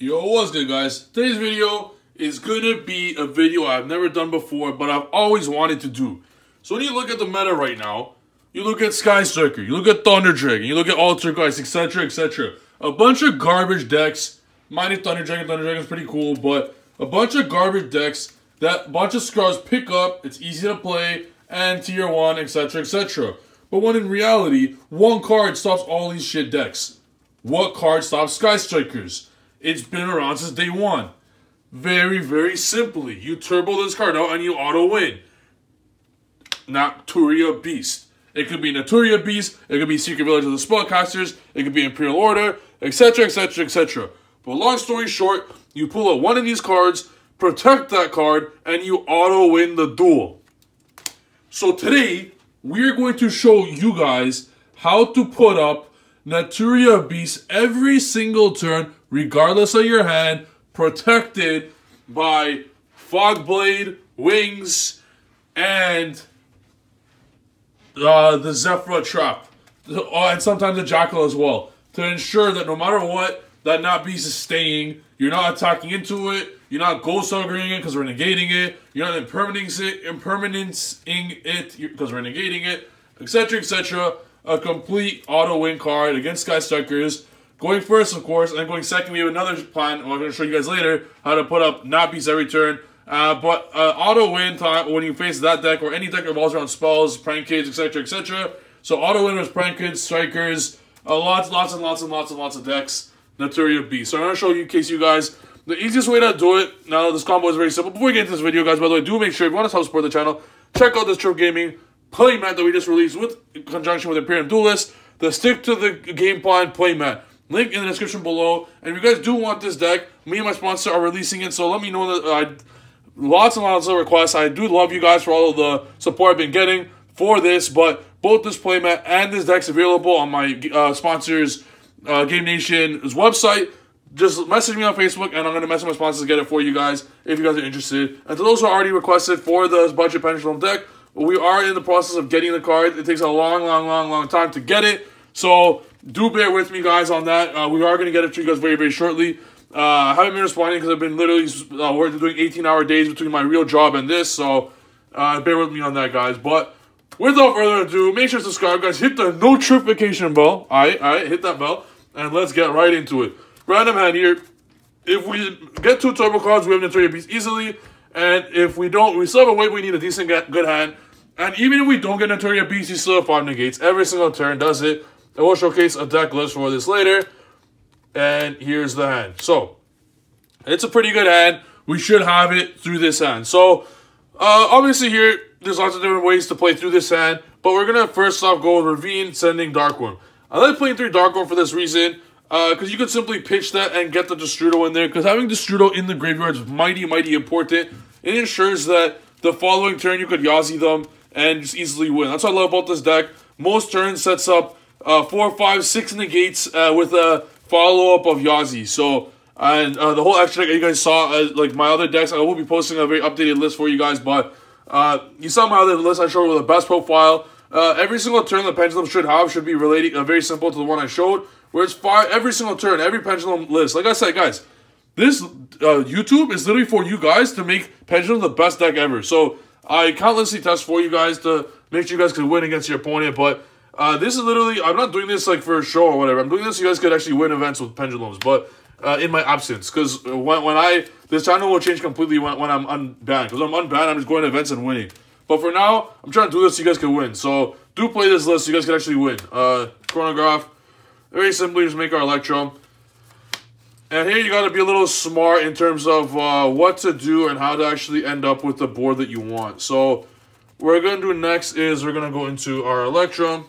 Yo, what's good, guys? Today's video is gonna be a video I've never done before, but I've always wanted to do. So when you look at the meta right now, you look at Sky Striker, you look at Thunder Dragon, you look at Altergeist, etc., etc. A bunch of garbage decks. Minus Thunder Dragon, Thunder Dragon's pretty cool, but a bunch of garbage decks that bunch of scrubs pick up. It's easy to play and tier one, etc., etc. But when in reality, one card stops all these shit decks. What card stops Sky Strikers? It's been around since day one. Very, very simply, you turbo this card out and you auto win. Naturia Beast. It could be Naturia Beast, it could be Secret Village of the Spellcasters, it could be Imperial Order, etc., etc., etc. But long story short, you pull out one of these cards, protect that card, and you auto win the duel. So today, we're going to show you guys how to put up Naturia Beast every single turn, regardless of your hand, protected by Fogblade, Wings, and uh, the Zefra Trap. Oh, and sometimes the Jackal as well. To ensure that no matter what, that Nat Beast is staying. You're not attacking into it. You're not Ghost Ogreing it because we're negating it. You're not impermanenting it, impermanencing it because we're negating it, etc., etc. A complete auto win card against Sky Strikers. Going first, of course, and then going second, we have another plan. I'm going to show you guys later how to put up Nat Beast every turn. Uh, but uh, auto win time when you face that deck or any deck that revolves around spells, prank kids, etc., etc. So auto win prank kids, strikers, uh, lots, lots, and lots, and lots, and lots of decks. Naturia Beast. So I'm going to show you, in case you guys, the easiest way to do it. Now, this combo is very simple. Before we get into this video, guys, by the way, do make sure if you want to help support the channel, check out this Trif Gaming playmat that we just released with in conjunction with Imperium Duelist. The stick to the game plan playmat. Link in the description below. And if you guys do want this deck, me and my sponsor are releasing it. So let me know that I lots and lots of requests. I do love you guys for all of the support I've been getting for this, but both this playmat and this deck's available on my uh, sponsors uh, Game Nation's website. Just message me on Facebook, and I'm going to message my sponsors to get it for you guys if you guys are interested. And to those who already requested for the budget pendulum deck, we are in the process of getting the card. It takes a long, long, long, long time to get it. So do bear with me, guys, on that. Uh, we are going to get it to you guys very, very shortly. Uh, I haven't been responding because I've been literally uh, working doing 18 hour days between my real job and this. So uh, bear with me on that, guys. But without further ado, make sure to subscribe, guys. Hit the notification bell. All right, all right, hit that bell and let's get right into it. Random hand here. If we get two turbo cards, we have Naturia Beast easily. And if we don't, we still have a way we need a decent good hand. And even if we don't get Naturia Beast, you still have 5 negates. Every single turn does it. I will showcase a deck list for this later. And here's the hand. So, it's a pretty good hand. We should have it through this hand. So, uh, obviously here, there's lots of different ways to play through this hand. But we're going to first off go with Ravine, sending Darkworm. I like playing through Darkworm for this reason. Because uh, you can simply pitch that and get the Destrudo in there. Because having Destrudo in the graveyard is mighty, mighty important. It ensures that the following turn you could Yazi them and just easily win. That's what I love about this deck. Most turns sets up uh, four, five, six negates uh, with a follow up of Yazi. So, and uh, the whole extra deck you guys saw, uh, like my other decks, I will be posting a very updated list for you guys. But uh, you saw my other list I showed with the best profile. Uh, every single turn the pendulum should have should be relating uh, very simple to the one I showed, where it's five every single turn, every pendulum list. Like I said, guys, this uh, YouTube is literally for you guys to make pendulum the best deck ever. So I countlessly test for you guys to make sure you guys can win against your opponent. But uh, this is literally I'm not doing this like for a show or whatever. I'm doing this so you guys could actually win events with pendulums. But uh, in my absence, because when when I this channel will change completely when, when I'm unbanned. Because I'm unbanned, I'm just going to events and winning. But for now, I'm trying to do this so you guys can win. So do play this list so you guys can actually win. Uh, chronograph. Very simply, just make our Electrum. And here you got to be a little smart in terms of uh, what to do and how to actually end up with the board that you want. So what we're going to do next is we're going to go into our Electrum.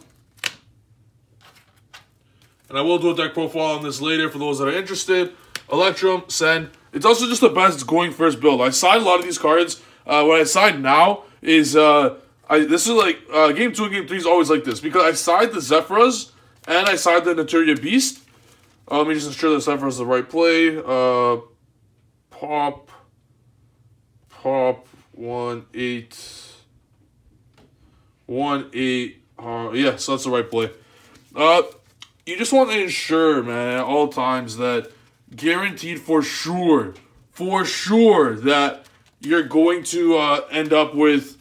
And I will do a deck profile on this later for those that are interested. Electrum, send. It's also just the best going first build. I signed a lot of these cards. Uh, what I signed now is uh, I this is like uh, game two and game three is always like this because I side the Zefras and I side the Naturia Beast. Uh, let me just ensure the Zefra is the right play. Uh, pop, pop, one eight, one eight. Uh, yeah, so that's the right play. Uh, you just want to ensure, man, at all times that guaranteed for sure, for sure that you're going to uh, end up with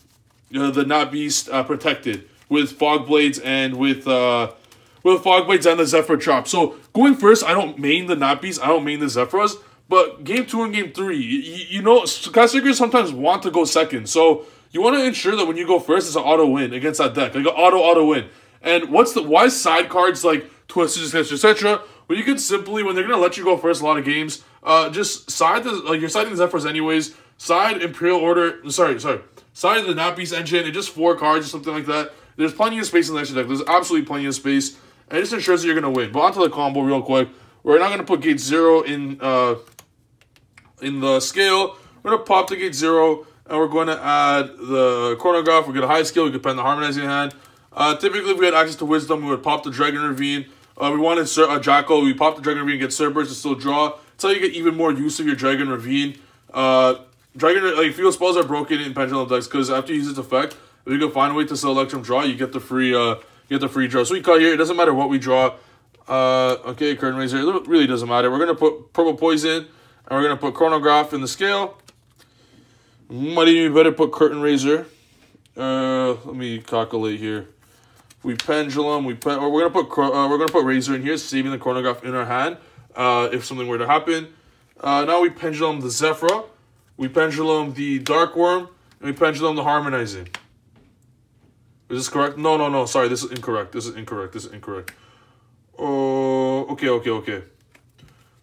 uh, the not beast uh, protected with fog blades and with uh, with fog blades and the Zefra chop. So going first, I don't main the beast. I don't main the Zefras. But game two and game three, you, you know, class sometimes want to go second. So you want to ensure that when you go first, it's an auto win against that deck, like an auto auto win. And what's the why side cards like twists, etc., etc. Well, you can simply when they're gonna let you go first a lot of games, uh, just side the like you're siding the Zefras anyways. Side Imperial Order. Sorry, sorry. Side the Beast engine. And just four cards or something like that. There's plenty of space in the extra deck. There's absolutely plenty of space. And it just ensures that you're gonna win. But onto the combo real quick. We're not gonna put gate zero in uh in the scale. We're gonna pop the gate zero and we're going to add the chronograph. We get a high scale. We can pen the harmonizing hand. Uh, typically, if we had access to wisdom, we would pop the dragon ravine. Uh, we wanted Sir, uh, Jackal. We pop the dragon ravine, and get Cerberus to still draw. That's how you get even more use of your dragon ravine. Uh, dragon like field spells are broken in pendulum decks because after you use its effect, if you can find a way to select from draw, you get the free uh get the free draw. So we call here. It doesn't matter what we draw. Uh, okay, curtain raiser. It really doesn't matter. We're gonna put purple poison, and we're gonna put chronograph in the scale. Might even better put curtain raiser. Uh, let me calculate here. We pendulum. We pen, or we're gonna put uh, we're gonna put razor in here, saving the chronograph in our hand. Uh, if something were to happen. Uh, now we pendulum the Zefra. We pendulum the Dark Worm, and we pendulum the Harmonizing. Is this correct? No, no, no. Sorry, this is incorrect. This is incorrect. This is incorrect. Oh, okay, okay, okay.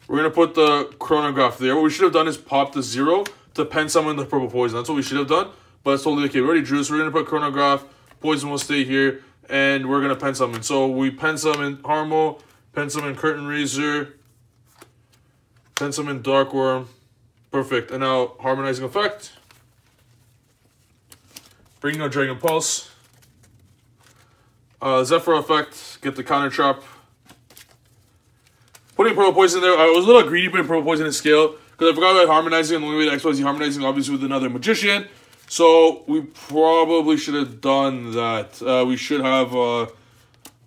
We're gonna put the chronograph there. What we should have done is pop the zero to pen summon the purple poison. That's what we should have done, but it's totally okay. We already drew, so we're gonna put chronograph. Poison will stay here, and we're gonna pen summon. So we pen summon Harmo, pen summon Curtain Raiser, pen summon Dark Worm. Perfect. And now harmonizing effect. Bringing out Dragon Pulse. Uh, Zefra effect. Get the counter trap. Putting Purple Poison there. I was a little greedy putting Purple Poison in the scale. Because I forgot about harmonizing and the only way to XYZ harmonizing obviously with another magician. So we probably should have done that. Uh, we should have uh,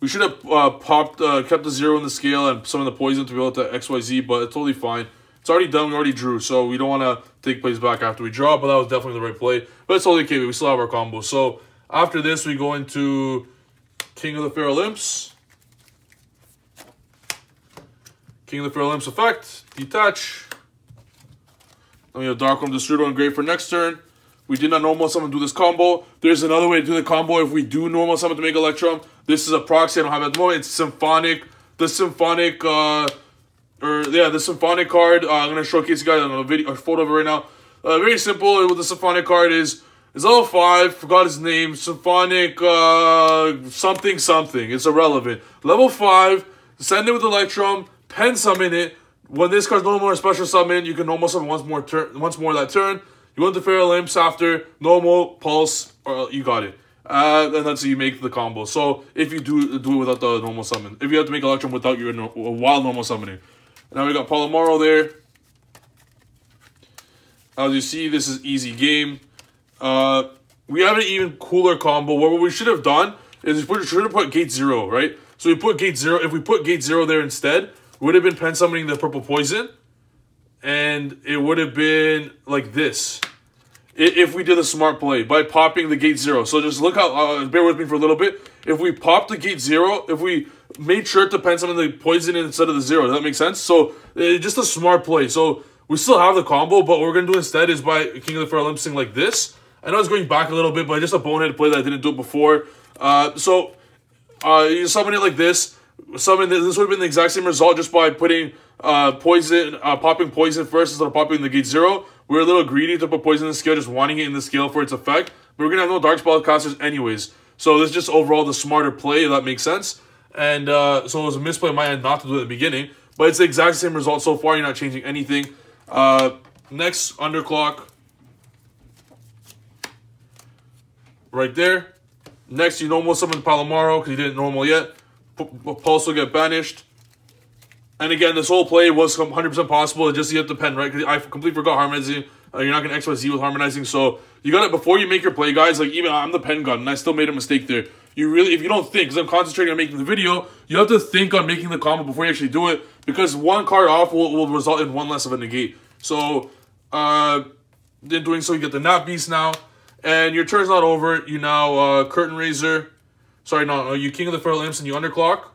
we should have uh, popped uh, kept the zero in the scale and some of the poison to be able to XYZ, but it's totally fine. It's already done. We already drew, so we don't want to take plays back after we draw. But that was definitely the right play. But it's totally okay. We still have our combo. So after this, we go into King of the Feral Imps. King of the Feral Imps effect. Detach. Then we have Darkworm Destrudo and Great for next turn. We did not normal summon do this combo. There's another way to do the combo if we do normal summon to make Electrum. This is a proxy I don't have at the moment. It's Symphonic. The Symphonic, uh, or yeah, the Symphonic card. Uh, I'm going to showcase you guys on a video, a photo of it right now. Uh, very simple. What the Symphonic card is, level 5. Forgot his name. Symphonic, uh, something, something. It's irrelevant. Level 5. Send it with Electrum. Pen summon it. When this card's no more special summon, you can normal summon once more turn once more that turn. You want the Feral Imps after normal pulse, or you got it. Uh, and that's how you make the combo. So if you do do it without the normal summon, if you have to make Electrum without your no, wild normal summoning. Now we got Palomaro there. As you see, this is easy game. Uh, we have an even cooler combo. What we should have done is we should have put Gate Zero, right? So we put Gate Zero. If we put Gate Zero there instead, would have been pen summoning the purple poison, and it would have been like this. If we did a smart play by popping the gate zero, so just look how. Uh, bear with me for a little bit. If we pop the gate zero, if we made sure to pen summon the poison instead of the zero, does that make sense? So uh, just a smart play. So we still have the combo, but what we're gonna do instead is by King of the Feral Impsing like this. I know it's going back a little bit, but just a bonehead play that I didn't do it before. Uh, so uh, you summon it like this summon this would have been the exact same result just by putting uh poison uh popping poison first instead of popping the gate zero. We are a little greedy to put poison in the scale, just wanting it in the scale for its effect. But we're gonna have no dark spell casters anyways. So this is just overall the smarter play, if that makes sense. And uh so it was a misplay on my end not to do it at the beginning. But it's the exact same result so far, you're not changing anything. Uh next underclock. Right there. Next, you normal summon Palomaro because he didn't normal yet. Pulse will get banished. And again, this whole play was 100% possible. Just you have to pen, right? Because I completely forgot harmonizing. Uh, you're not going to XYZ with harmonizing. So you got it before you make your play, guys. Like, even I'm the pen god, and I still made a mistake there. You really, if you don't think, because I'm concentrating on making the video, you have to think on making the combo before you actually do it. because one card off will, will result in one less of a negate. So, uh, in doing so, you get the Nat Beast now, and your turn's not over. You now uh, Curtain Raiser. Sorry, no, you King of the Feral Imps and you Underclock.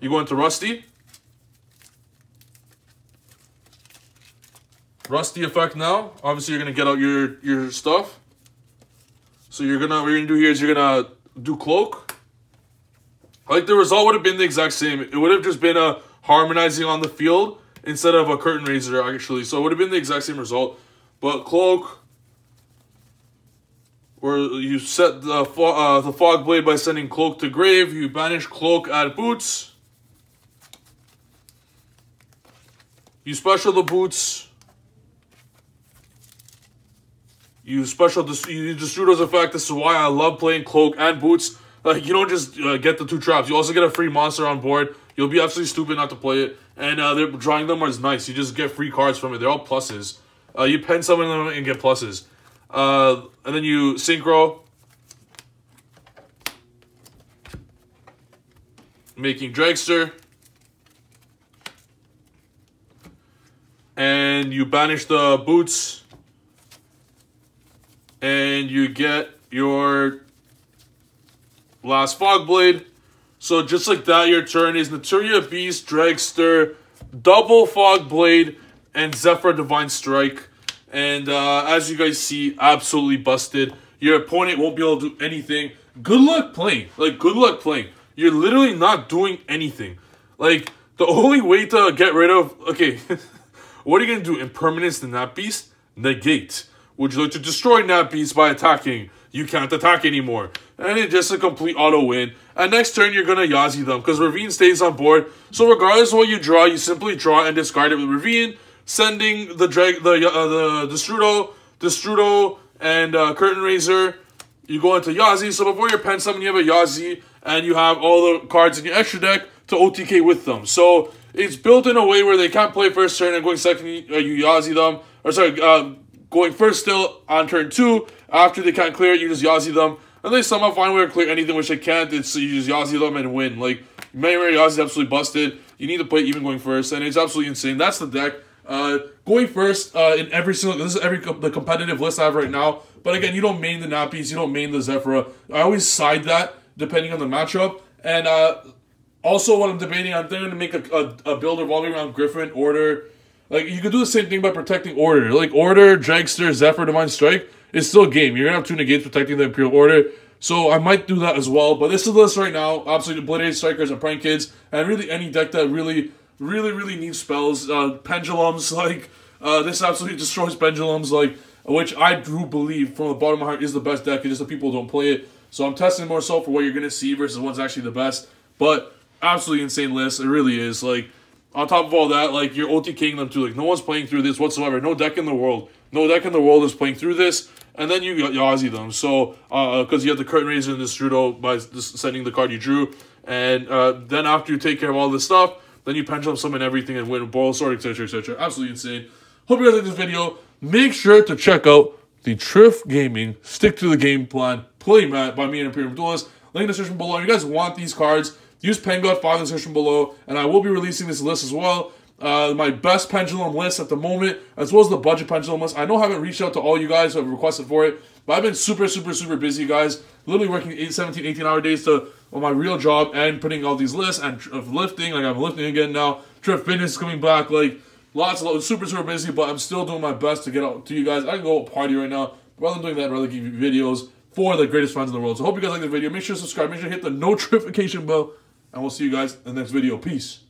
You go into Rusty. Rusty effect now. Obviously, you're gonna get out your your stuff. So you're gonna what you're gonna do here is you're gonna do cloak. Like the result would have been the exact same. It would have just been a harmonizing on the field instead of a curtain raiser actually. So it would have been the exact same result. But cloak, where you set the uh, the fog blade by sending cloak to grave. You banish cloak, add boots. You special the boots. You special dis- you effect. This is why I love playing cloak and boots. Like you don't just uh, get the two traps. You also get a free monster on board. You'll be absolutely stupid not to play it. And uh, they're drawing them is nice. You just get free cards from it. They're all pluses. Uh, you pen some of them and get pluses. Uh, and then you synchro. Making Dragster. And you banish the boots and you get your last fog blade. So just like that, your turn is Naturia Beast, Dragster, double fog blade, and Zefra Divine Strike. And uh, as you guys see, absolutely busted. Your opponent won't be able to do anything. Good luck playing. Like, good luck playing. You're literally not doing anything. Like, the only way to get rid of... Okay, what are you going to do? Impermanence the Nat Beast? Negate. Would you like to destroy Nat Beast by attacking? You can't attack anymore. And it's just a complete auto win. And next turn, you're going to Yazi them because Ravine stays on board. So regardless of what you draw, you simply draw and discard it with Ravine, sending the drag, the uh, the Destrudo, Destrudo, and uh, Curtain Raiser. You go into Yazi. So before your pen summon, you have a Yazi, and you have all the cards in your extra deck to OTK with them. So it's built in a way where they can't play first turn and going second, uh, you Yazi them. Or sorry, uh, going first still on turn two. After they can't clear it, you just Yazi them. And they somehow find a way to clear anything which they can't. It's you just Yazi them and win. Like Mary Yazi absolutely busted. You need to play even going first, and it's absolutely insane. That's the deck. Uh, going first uh, in every single this is every the competitive list I have right now. But again, you don't main the Nappies, you don't main the Zefra. I always side that depending on the matchup. And uh, also, what I'm debating, I'm thinking to make a, a, a build revolving around Griffin, Order, like you could do the same thing by protecting order. Like order, dragster, Zefra, divine strike is still a game. You're gonna have two negates protecting the imperial order. So I might do that as well. But this is the list right now. Obviously, obliterated strikers and prank kids, and really any deck that really, really, really needs spells. Uh, pendulums, like uh, this absolutely destroys pendulums, like which I do believe from the bottom of my heart is the best deck. It's just that people don't play it. So I'm testing more so for what you're gonna see versus what's actually the best. But absolutely insane list. It really is. Like on top of all that, like you're OTKing them too. Like no one's playing through this whatsoever. No deck in the world. No deck in the world is playing through this. And then you got Yazi them. So because uh, you have the curtain raiser and the Strudo by sending the card you drew, and uh, then after you take care of all this stuff, then you pendulum summon everything and win boil sword, etc., etc. Absolutely insane. Hope you guys like this video. Make sure to check out the Trif Gaming Stick to the Game Plan Play Mat by me and Imperium Duelist. Link in the description below. If you guys want these cards, Use PenGod 5 in the description below, and I will be releasing this list as well. Uh, my best pendulum list at the moment, as well as the budget pendulum list. I know I haven't reached out to all you guys who have requested for it, but I've been super, super, super busy, guys. Literally working 8, 17, 18 hour days to on my real job and putting all these lists and of lifting. Like I'm lifting again now. Trif Fitness is coming back. Like lots of super, super busy, but I'm still doing my best to get out to you guys. I can go party right now. Rather than doing that, rather give you videos for the greatest fans in the world. So hope you guys like the video. Make sure to subscribe. Make sure to hit the notification bell and we'll see you guys in the next video. Peace.